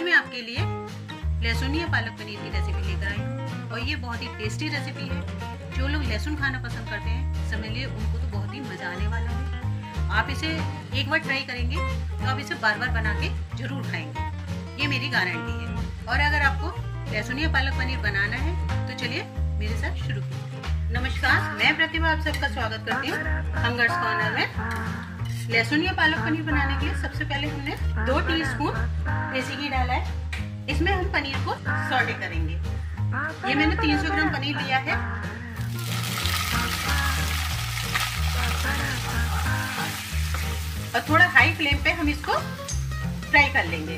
आज मैं आपके लिए लहसुन या पालक पनीर की रेसिपी लेकर आई हूँ। और ये बहुत ही टेस्टी रेसिपी है। जो लोग लहसुन खाना पसंद करते हैं, समझ लिए उनको तो बहुत ही मज़ा आने वाला है। आप इसे एक बार ट्राई करेंगे तो आप इसे बार बार बना के ज़रूर खाएँगे। ये मेरी गारंटी है। और अगर आपको लहसुन या पालक पनीर बनाना है तो चलिए मेरे साथ शुरू कीजिए। नमस्कार, मैं प्रतिभा, आप सबका स्वागत करती हूँ। हंगर्स कॉर्नर में। लहसुन या पालक पनीर बनाने के लिए सबसे पहले हमने दो टी स्पून देसी घी डाला है। इसमें हम पनीर को सॉटे करेंगे। ये मैंने 300 ग्राम पनीर लिया है। और थोड़ा हाई फ्लेम पे हम इसको फ्राई कर लेंगे।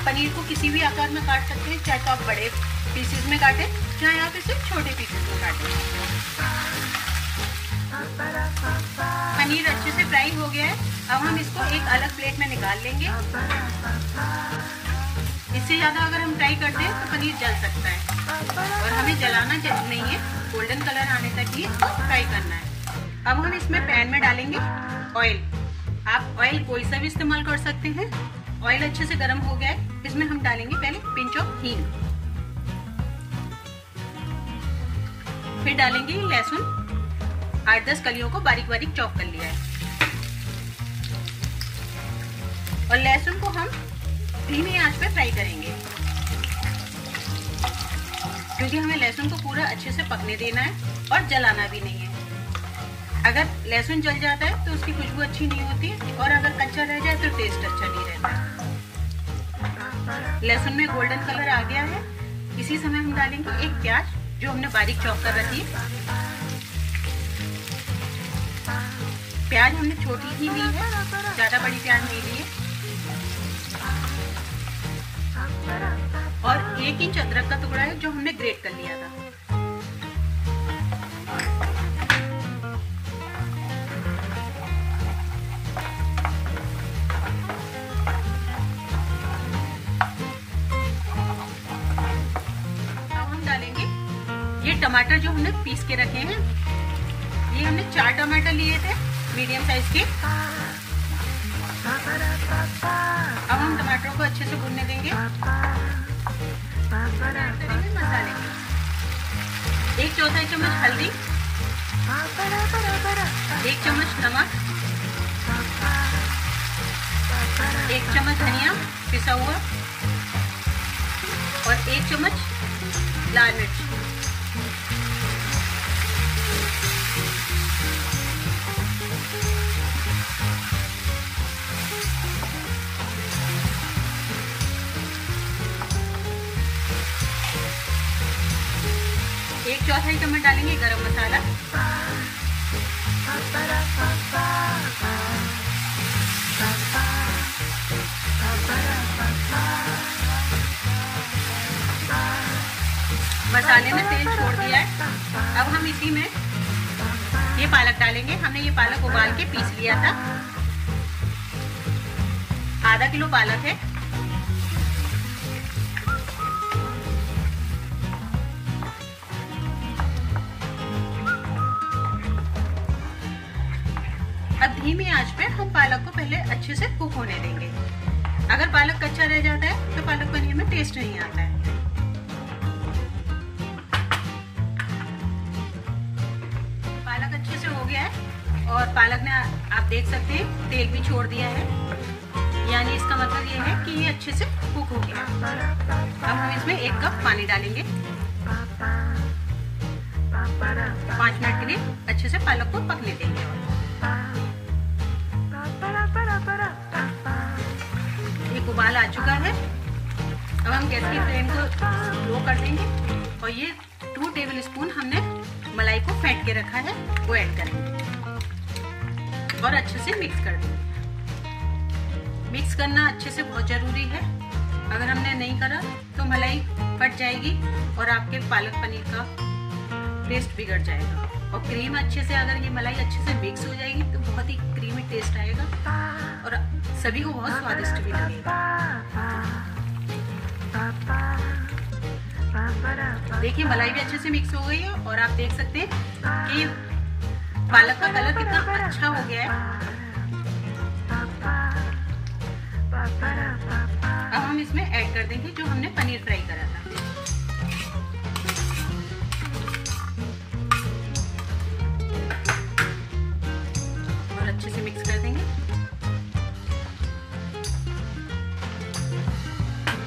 आप पनीर को किसी भी आकार में काट सकते हैं, चाहे तो आप बड़े पीसेस में काटें चाहे आप इसे छोटे पीसेस में काटें। पनीर अच्छे से फ्राई हो गया है। अब हम इसको एक अलग प्लेट में निकाल लेंगे। इससे ज़्यादा अगर हम फ्राई करते हैं तो पनीर जल सकता है। और हमें जलाना नहीं है गोल्डन कलर आने तक ही इसको फ्राई करना है। अब हम इसमें पैन में डालेंगे ऑयल आप ऑयल कोई सा भी इस्तेमाल कर सकते हैं। ऑयल अच्छे से गर्म हो गया है। इसमें हम डालेंगे पहले पिंच ऑफ़ हींग फिर डालेंगे लहसुन। आठ दस कलियों को बारीक बारीक चॉप कर लिया है। और लहसुन को हम धीमी आँच पे फ्राई करेंगे। क्योंकि हमें लहसुन को पूरा अच्छे से पकने देना है और जलाना भी नहीं है। अगर लहसुन जल जाता है तो उसकी खुशबू अच्छी नहीं होती और अगर कच्चा रह जाए तो टेस्ट अच्छा नहीं रहता। लहसुन में गोल्डन कलर आ गया है। इसी समय हम डालेंगे एक प्याज, जो हमने बारीक चॉप कर रखी है। प्याज हमने छोटी ही ली है, ज़्यादा बड़ी प्याज नहीं ली है। और एक इंच अदरक का टुकड़ा है, जो हमने ग्रेट कर लिया था। ये टमाटर जो हमने पीस के रखे हैं, ये हमने चार टमाटर लिए थे मीडियम साइज़ के। अब हम टमाटरों को अच्छे से भूनने देंगे। मसाले एक चौथाई चम्मच हल्दी, एक चम्मच नमक, एक चम्मच धनिया पिसा हुआ, और एक चम्मच लाल मिर्च। चौथाई चम्मच डालेंगे गरम मसाला। मसाले में तेल छोड़ दिया है। अब हम इसी में ये पालक डालेंगे। हमने ये पालक उबाल के पीस लिया था। आधा किलो पालक है। धीमी आँच पे हम पालक को पहले अच्छे से कुक होने देंगे। अगर पालक कच्चा रह जाता है तो पालक पनीर में टेस्ट नहीं आता है। पालक अच्छे से हो गया है, और पालक ने, आप देख सकते हैं, तेल भी छोड़ दिया है। यानी इसका मतलब ये है कि ये अच्छे से कुक हो गया अब हम इसमें एक कप पानी डालेंगे। पाँच मिनट के लिए अच्छे से पालक को पकने देंगे। हम गैस की फ्लेम को लो कर देंगे। और ये टू टेबल स्पून हमने मलाई को फेंट के रखा है, वो ऐड करेंगे। और अच्छे से मिक्स कर देंगे। मिक्स करना अच्छे से बहुत ज़रूरी है। अगर हमने नहीं करा तो मलाई फट जाएगी और आपके पालक पनीर का टेस्ट बिगड़ जाएगा। और क्रीम अच्छे से अगर ये मलाई अच्छे से मिक्स हो जाएगी तो बहुत ही क्रीमी टेस्ट आएगा। और सभी को बहुत स्वादिष्ट भी लगेगा। देखिए, मलाई भी अच्छे से मिक्स हो गई है और आप देख सकते हैं कि पालक का कलर कितना अच्छा हो गया है। अब हम इसमें ऐड कर देंगे जो हमने पनीर फ्राई करा था। और अच्छे से मिक्स कर देंगे।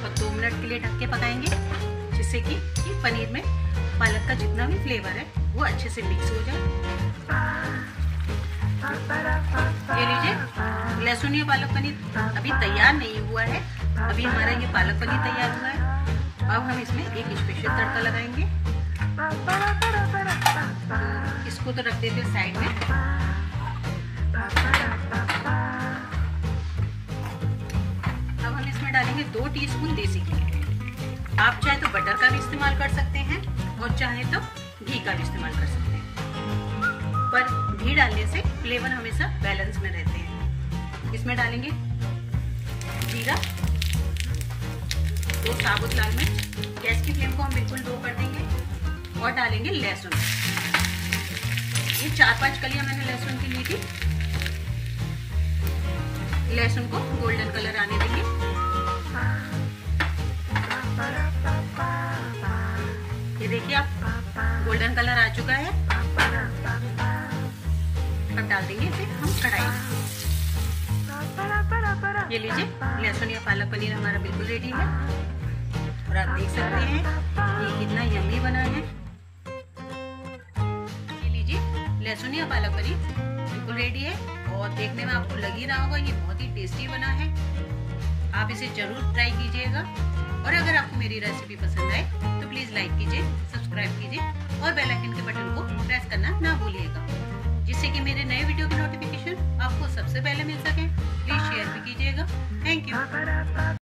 और दो मिनट के लिए ढक के पकाएँगे। जिससे कि पनीर में पालक का जितना भी फ्लेवर है, वो अच्छे से मिक्स हो जाए। ये लीजिए, लहसुन या पालक पनीर अभी तैयार नहीं हुआ है। अभी हमारा ये पालक पनीर तैयार हुआ है। अब हम इसमें एक स्पेशल तड़का लगाएँगे। इसको तो रख देते साइड में। अब हम इसमें डालेंगे दो टीस्पून देसी घी। आप चाहे चाहे तो घी का भी इस्तेमाल कर सकते हैं। पर घी डालने से फ्लेवर हमेशा बैलेंस में रहते हैं। इसमें डालेंगे जीरा, दो साबुत लाल मिर्च, गैस की फ्लेम को हम बिल्कुल दो कर देंगे, और डालेंगे लहसुन। ये चार पाँच कलियाँ मैंने लहसुन की ली थी। लहसुन को गोल्डन कलर आने देंगे। ये देखिए आप गोल्डन कलर आ चुका है। अब डाल देंगे इसे, हम कढ़ाई। ये लीजिए, लहसुन या पालक पनीर हमारा बिल्कुल रेडी है। और आप देख सकते हैं, ये कितना यम्मी बना है। ये लीजिए, लहसुन या पालक पनीर बिल्कुल रेडी है। और देखने में आपको लग ही रहा होगा, ये बहुत ही टेस्टी बना है। आप इसे ज़रूर ट्राई कीजिएगा। और अगर आपको मेरी रेसिपी पसंद आए तो प्लीज़ लाइक कीजिए सब्सक्राइब कीजिए और बेल आइकन के बटन को प्रेस करना ना भूलिएगा। जिससे कि मेरे नए वीडियो की नोटिफिकेशन आपको सबसे पहले मिल सके। प्लीज़ शेयर भी कीजिएगा। Thank you